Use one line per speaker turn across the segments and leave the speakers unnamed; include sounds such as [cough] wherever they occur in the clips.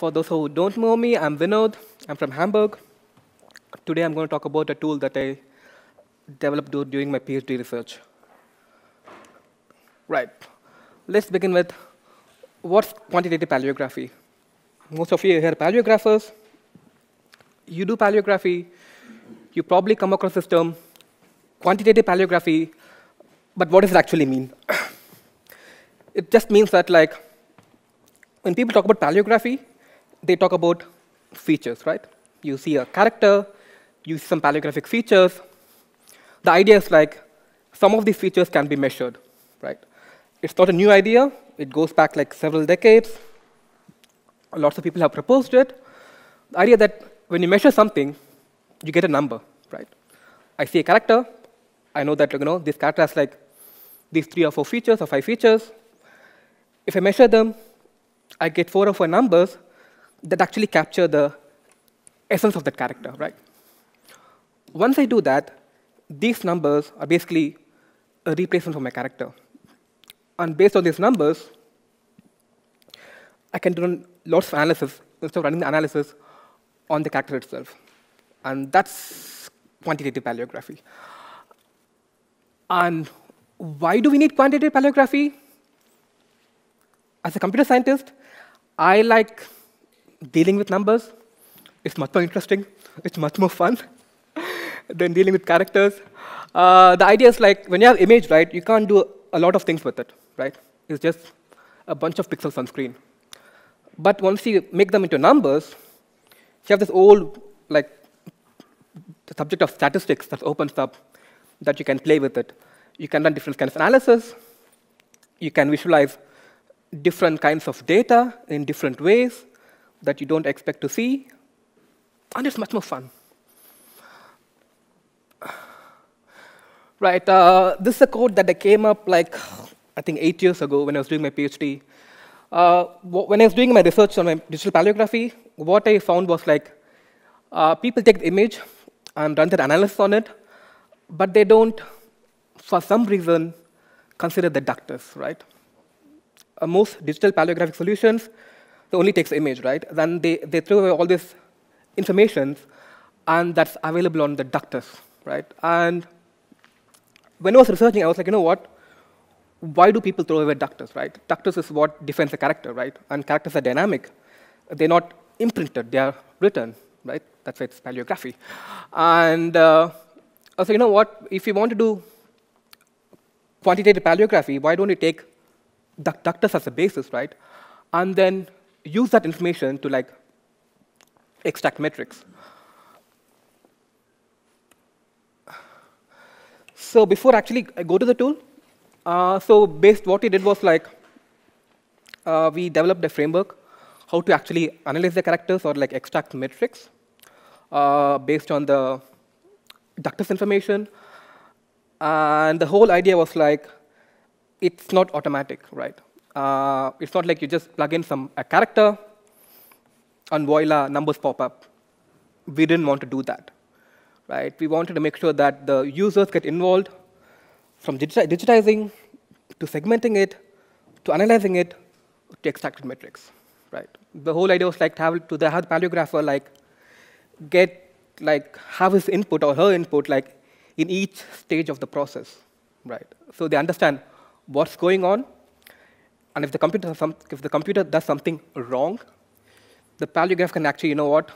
for those who don't know me, I'm Vinodh. I'm from Hamburg. Today I'm going to talk about a tool that I developed during my PhD research. Right. Let's begin with what's quantitative paleography? Most of you are paleographers. You do paleography. You probably come across this term, quantitative paleography. But what does it actually mean? [coughs] it just means that, like, when people talk about paleography, they talk about features, right? You see a character, you see some paleographic features. The idea is like some of these features can be measured, right? It's not a new idea. It goes back like several decades. Lots of people have proposed it. The idea that when you measure something, you get a number, right? I see a character. I know that you know this character has like these three or four features or five features. If I measure them, I get four or five numbers that actually capture the essence of that character, right? Once I do that, these numbers are basically a replacement for my character. And based on these numbers, I can do lots of analysis instead of running the analysis on the character itself. And that's quantitative paleography. And why do we need quantitative paleography? As a computer scientist, I like dealing with numbers. It's much more interesting. It's much more fun [laughs] than dealing with characters. Uh, the idea is like when you have image, right, you can't do a lot of things with it, right? It's just a bunch of pixels on screen. But once you make them into numbers, you have this old, like, the subject of statistics that opens up that you can play with it. You can run different kinds of analysis. You can visualize different kinds of data in different ways that you don't expect to see, and it's much more fun. Right, uh, this is a code that I came up like, I think eight years ago when I was doing my PhD. Uh, when I was doing my research on my digital paleography, what I found was like, uh, people take the image and run their analysis on it, but they don't, for some reason, consider the ductus, right? uh, most digital paleographic solutions, they only takes the image, right? Then they, they throw away all this information, and that's available on the ductus, right? And when I was researching, I was like, you know what? Why do people throw away ductus, right? Ductus is what defines a character, right? And characters are dynamic. They're not imprinted, they are written, right? That's why it's paleography. And uh, I was like, you know what? If you want to do quantitative paleography, why don't you take ductus as a basis, right? And then use that information to like extract metrics. So before actually I go to the tool, uh, so based what we did was like uh, we developed a framework how to actually analyze the characters or like extract metrics uh, based on the ductus information. And the whole idea was like it's not automatic, right? Uh, it's not like you just plug in some a character and voila, numbers pop up. We didn't want to do that, right? We wanted to make sure that the users get involved from digitizing to segmenting it to analyzing it to extracted metrics, right? The whole idea was like to have, to the, have the paleographer like get like have his input or her input like in each stage of the process, right? So they understand what's going on, and if the computer, some, if the computer does something wrong, the paleograph can actually, you know what,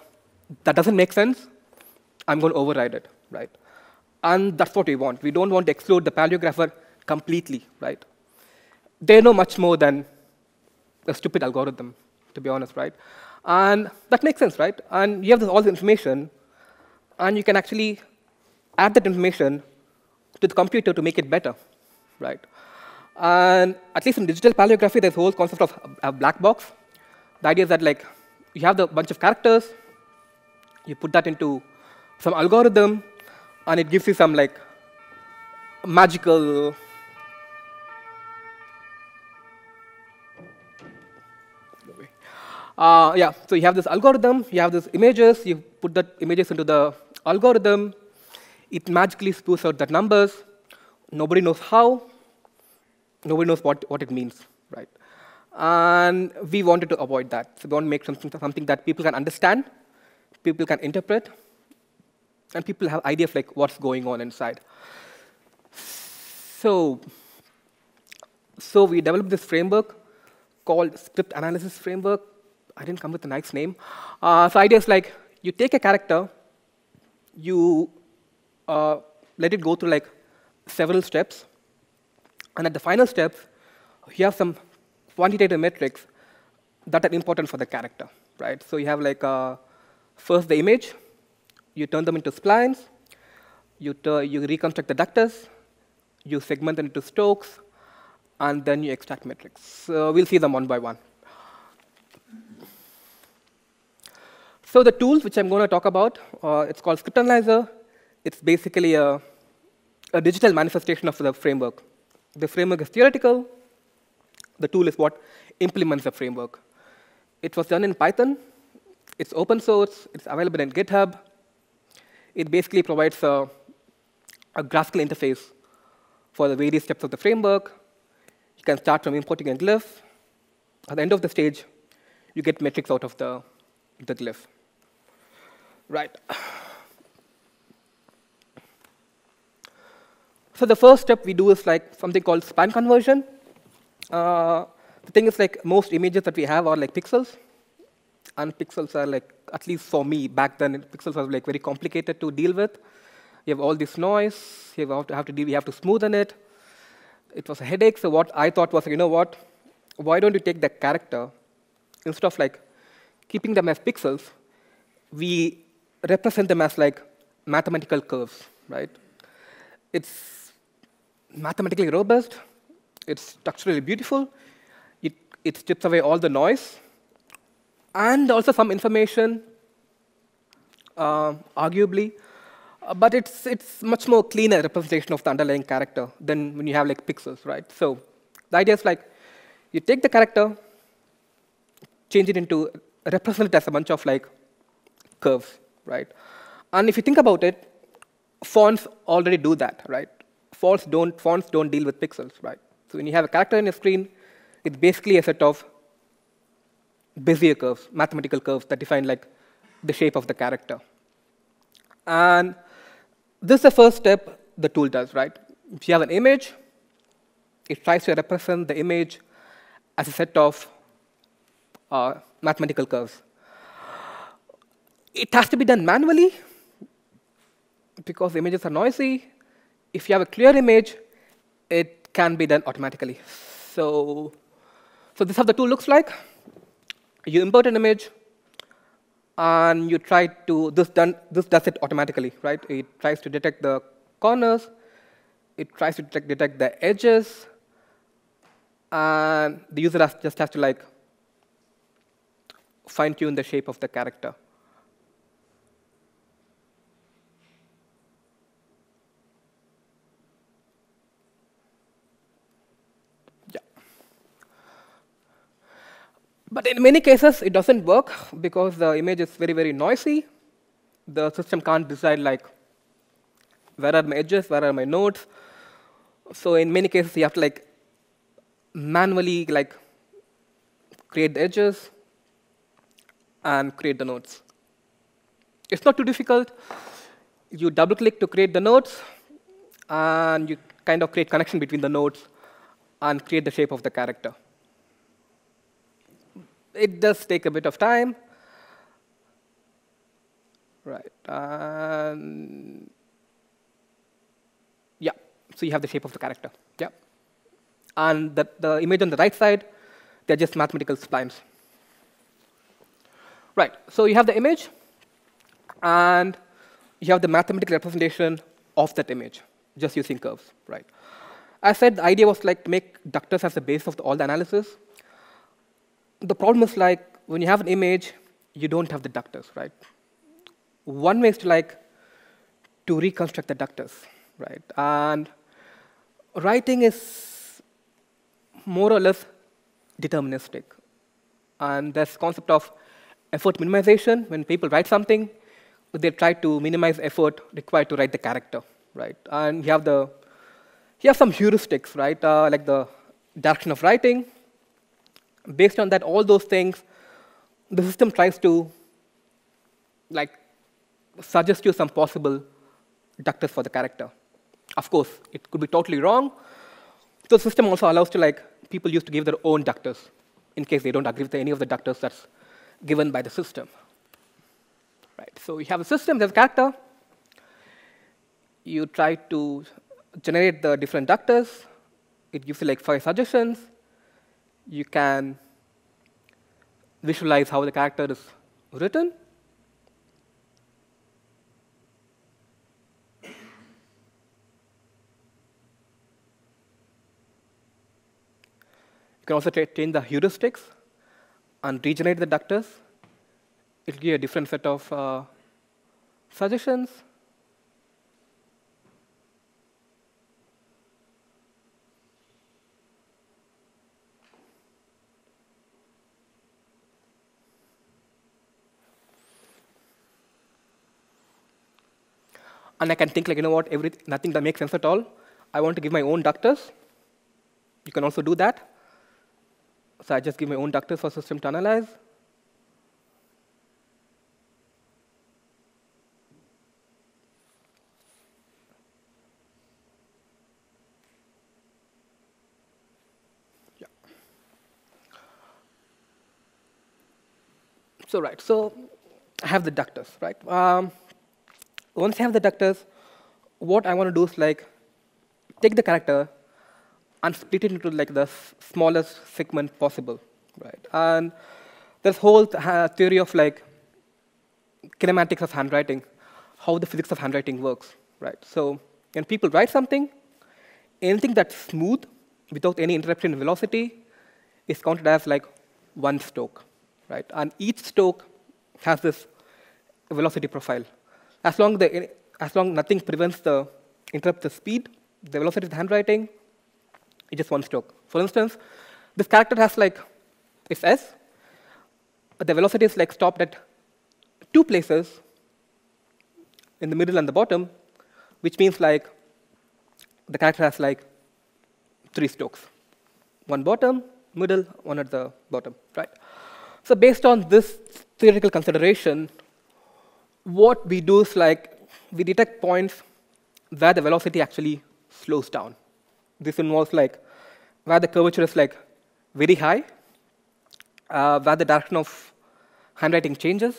that doesn't make sense, I'm going to override it, right? And that's what we want. We don't want to exclude the paleographer completely, right? They know much more than a stupid algorithm, to be honest, right? And that makes sense, right? And you have this, all the information, and you can actually add that information to the computer to make it better, right? And at least in digital paleography, there's a whole concept of a black box. The idea is that like you have the bunch of characters, you put that into some algorithm, and it gives you some like magical Uh, yeah, so you have this algorithm, you have these images, you put the images into the algorithm, it magically spews out the numbers. Nobody knows how, nobody knows what, what it means, right? And we wanted to avoid that. So we want to make something, something that people can understand, people can interpret, and people have ideas like what's going on inside. So, so we developed this framework called Script Analysis Framework. I didn't come with a nice name. Uh, so idea is like you take a character, you uh, let it go through like several steps, and at the final steps, you have some quantitative metrics that are important for the character, right? So you have like uh, first the image, you turn them into splines, you, you reconstruct the ductus, you segment them into strokes, and then you extract metrics. So we'll see them one by one. So the tools which I'm going to talk about, uh, it's called Script Analyzer. It's basically a, a digital manifestation of the framework. The framework is theoretical. The tool is what implements the framework. It was done in Python. It's open source. It's available in GitHub. It basically provides a, a graphical interface for the various steps of the framework. You can start from importing a glyph. At the end of the stage, you get metrics out of the, the glyph. Right. So the first step we do is like something called spline conversion. Uh, the thing is like most images that we have are like pixels. And pixels are like, at least for me, back then, pixels are like very complicated to deal with. You have all this noise. You have to, have to deal, have to smoothen it. It was a headache. So what I thought was, you know what? Why don't you take the character instead of like keeping them as pixels, we represent them as like mathematical curves, right? It's mathematically robust. It's structurally beautiful. It, it strips away all the noise and also some information, uh, arguably, uh, but it's, it's much more cleaner representation of the underlying character than when you have like pixels, right? So the idea is like you take the character, change it into, represent it as a bunch of like curves, right? And if you think about it, fonts already do that, right? Fonts don't, fonts don't deal with pixels, right? So when you have a character in a screen, it's basically a set of Bezier curves, mathematical curves that define like the shape of the character. And this is the first step the tool does, right? If you have an image, it tries to represent the image as a set of uh, mathematical curves. It has to be done manually because images are noisy. If you have a clear image, it can be done automatically. So, so this is how the tool looks like you import an image, and you try to, this, done, this does it automatically, right? It tries to detect the corners, it tries to detect, detect the edges, and the user has, just has to like fine tune the shape of the character. But in many cases, it doesn't work because the image is very, very noisy. The system can't decide, like, where are my edges, where are my nodes. So in many cases, you have to, like, manually, like, create the edges and create the nodes. It's not too difficult. You double-click to create the nodes, and you kind of create connection between the nodes and create the shape of the character it does take a bit of time. Right. Um, yeah. So you have the shape of the character. Yeah. And the, the image on the right side, they're just mathematical splines. Right. So you have the image, and you have the mathematical representation of that image, just using curves. Right. I said the idea was like to make ductus as the base of the, all the analysis the problem is like when you have an image, you don't have the ductus, right? One way is to like to reconstruct the ductus, right? And writing is more or less deterministic. And there's concept of effort minimization. When people write something, they try to minimize effort required to write the character, right? And you have the you have some heuristics, right? Uh, like the direction of writing, Based on that, all those things, the system tries to like suggest you some possible ductus for the character. Of course, it could be totally wrong. So the system also allows to like people used to give their own ductus in case they don't agree with any of the ductus that's given by the system. Right. So you have a system, there's a character. You try to generate the different ductus. It gives you like five suggestions. You can visualize how the character is written. You can also change the heuristics and regenerate the ductus. It'll give you a different set of uh, suggestions. And I can think like, you know what, every, nothing that makes sense at all. I want to give my own ductus. You can also do that. So I just give my own ductus for system to analyze. Yeah. So right, so I have the ductus, right? Um, once I have the ductus, what I want to do is like take the character and split it into like the smallest segment possible, right? And this whole uh, theory of like kinematics of handwriting, how the physics of handwriting works, right? So when people write something, anything that's smooth without any interruption in velocity is counted as like one stroke, right? And each stroke has this velocity profile. As long, the, as long nothing prevents the interrupt the speed, the velocity of the handwriting, it's just one stroke. For instance, this character has like, it's S, but the velocity is like stopped at two places in the middle and the bottom, which means like the character has like three strokes. One bottom, middle, one at the bottom, right? So based on this theoretical consideration, what we do is like we detect points where the velocity actually slows down. This involves like where the curvature is like very high, uh, where the direction of handwriting changes,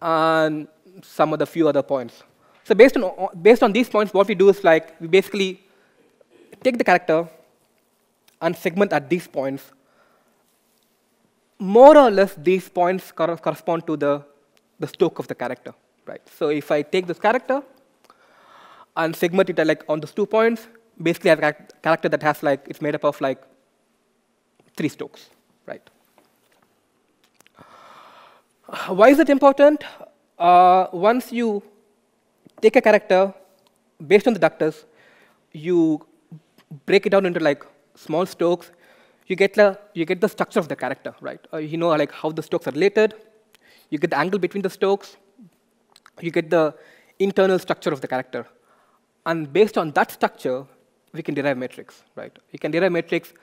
and some of the few other points. So based on, based on these points, what we do is like we basically take the character and segment at these points. More or less, these points correspond to the, the stroke of the character, right? So if I take this character and segment it like on those two points, basically I have a character that has like, it's made up of like three strokes, right? Why is it important? Uh, once you take a character based on the ductus, you break it down into like small strokes, you get the, you get the structure of the character, right? Uh, you know like how the strokes are related, you get the angle between the strokes, you get the internal structure of the character. And based on that structure, we can derive metrics, right? You can derive metrics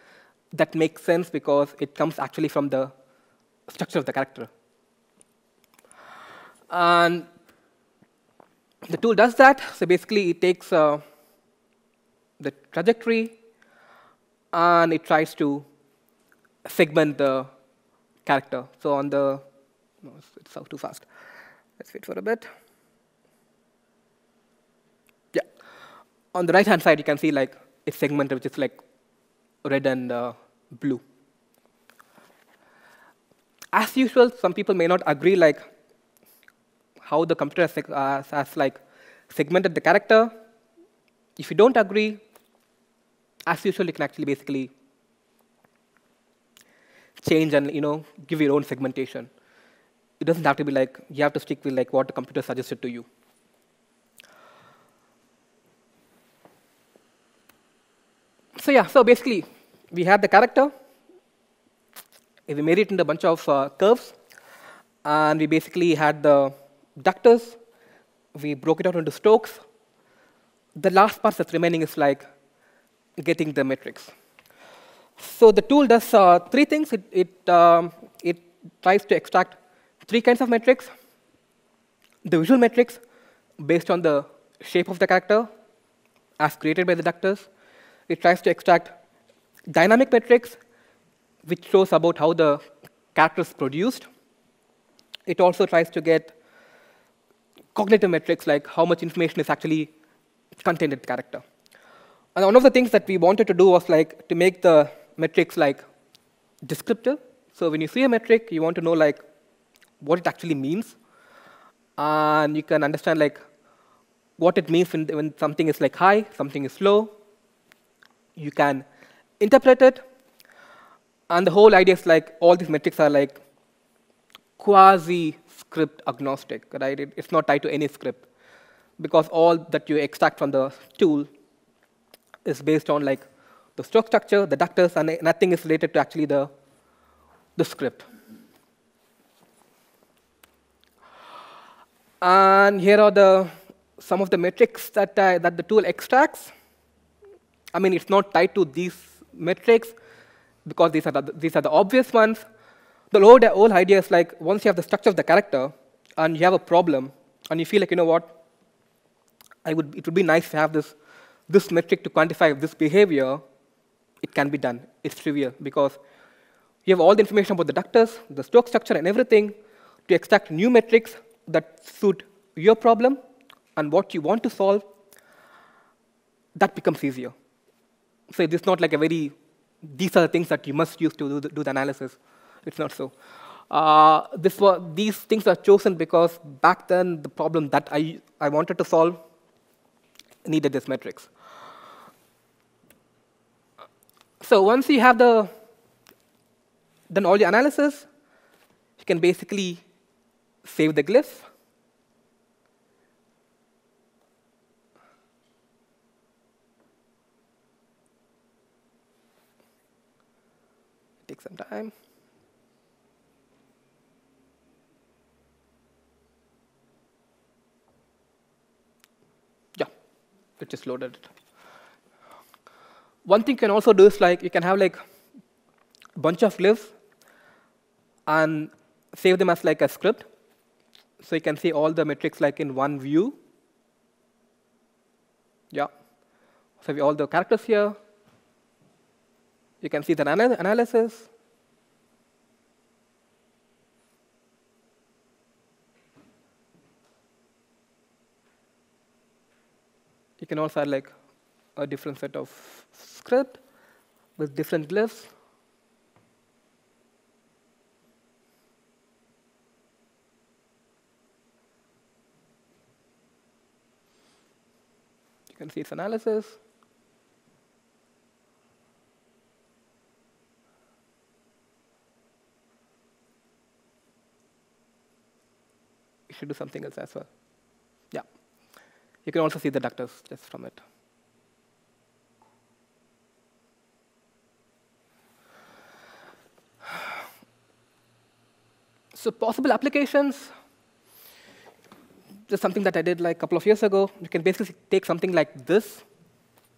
that make sense because it comes actually from the structure of the character. And the tool does that. So basically, it takes uh, the trajectory and it tries to segment the character. So on the, no, it's too fast. Let's wait for a bit. Yeah. On the right-hand side, you can see like a segment which is like red and uh, blue. As usual, some people may not agree like how the computer has, uh, has like segmented the character. If you don't agree, as usual, you can actually basically change and you know give your own segmentation. It doesn't have to be like you have to stick with like what the computer suggested to you. So yeah, so basically, we have the character. We made it into a bunch of uh, curves. And we basically had the ductus. We broke it out into strokes. The last part that's remaining is like getting the metrics. So the tool does uh, three things. It, it, um, it tries to extract three kinds of metrics. The visual metrics based on the shape of the character as created by the ductus. It tries to extract dynamic metrics, which shows about how the character is produced. It also tries to get cognitive metrics like how much information is actually contained in the character. And one of the things that we wanted to do was like to make the metrics like descriptive. So when you see a metric, you want to know like what it actually means. And you can understand like what it means when, when something is like high, something is low. You can interpret it. And the whole idea is like all these metrics are like quasi script agnostic, right? It, it's not tied to any script because all that you extract from the tool is based on like the stroke structure, the ductus, and nothing is related to actually the, the script. And here are the some of the metrics that, uh, that the tool extracts. I mean, it's not tied to these metrics because these are the, these are the obvious ones. The whole, whole idea is like once you have the structure of the character and you have a problem and you feel like, you know what, I would, it would be nice to have this, this metric to quantify this behavior, it can be done. It's trivial because you have all the information about the ductus, the stroke structure, and everything to extract new metrics that suit your problem and what you want to solve, that becomes easier. So it's not like a very, these are the things that you must use to do the, do the analysis. It's not so. Uh, this these things are chosen because back then the problem that I, I wanted to solve needed this metrics. So once you have the done all your analysis, you can basically save the glyph take some time. Yeah, it just loaded it. One thing you can also do is like you can have like a bunch of glyphs and save them as like a script. So you can see all the metrics like in one view. Yeah. So we all the characters here, you can see the anal analysis. You can also add like a different set of script with different glyphs. You can see its analysis. You should do something else as well. Yeah. You can also see the ductus just from it. So possible applications, just something that I did like a couple of years ago. You can basically take something like this,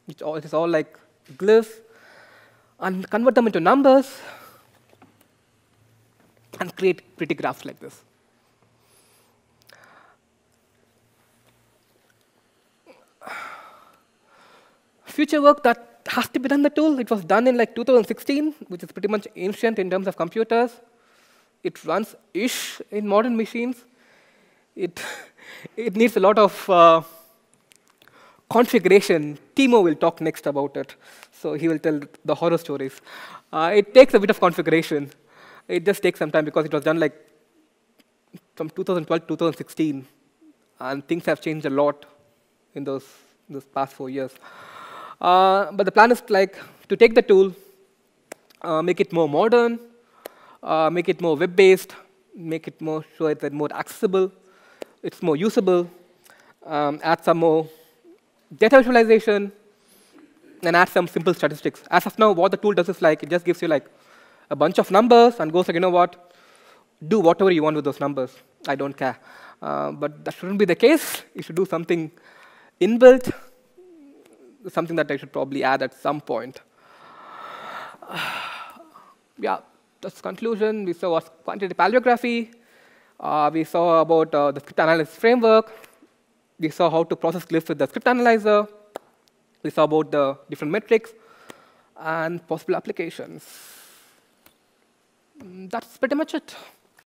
which all, is all like glyphs, and convert them into numbers, and create pretty graphs like this. future work that has to be done the tool. It was done in like 2016, which is pretty much ancient in terms of computers. It runs ish in modern machines. It, [laughs] it needs a lot of uh, configuration. Timo will talk next about it. So he will tell the horror stories. Uh, it takes a bit of configuration. It just takes some time because it was done like from 2012 to 2016. And things have changed a lot in those, those past four years. Uh, but the plan is like to take the tool, uh, make it more modern, uh, make it more web-based, make it more so it's more accessible, it's more usable, um, add some more data visualization, and add some simple statistics. As of now, what the tool does is like it just gives you like a bunch of numbers and goes like, you know what, do whatever you want with those numbers. I don't care. Uh, but that shouldn't be the case. You should do something inbuilt something that I should probably add at some point. [sighs] yeah, that's conclusion. We saw quantitative paleography. Uh, we saw about uh, the script analysis framework. We saw how to process glyphs with the script analyzer. We saw about the different metrics and possible applications. Mm, that's pretty much it.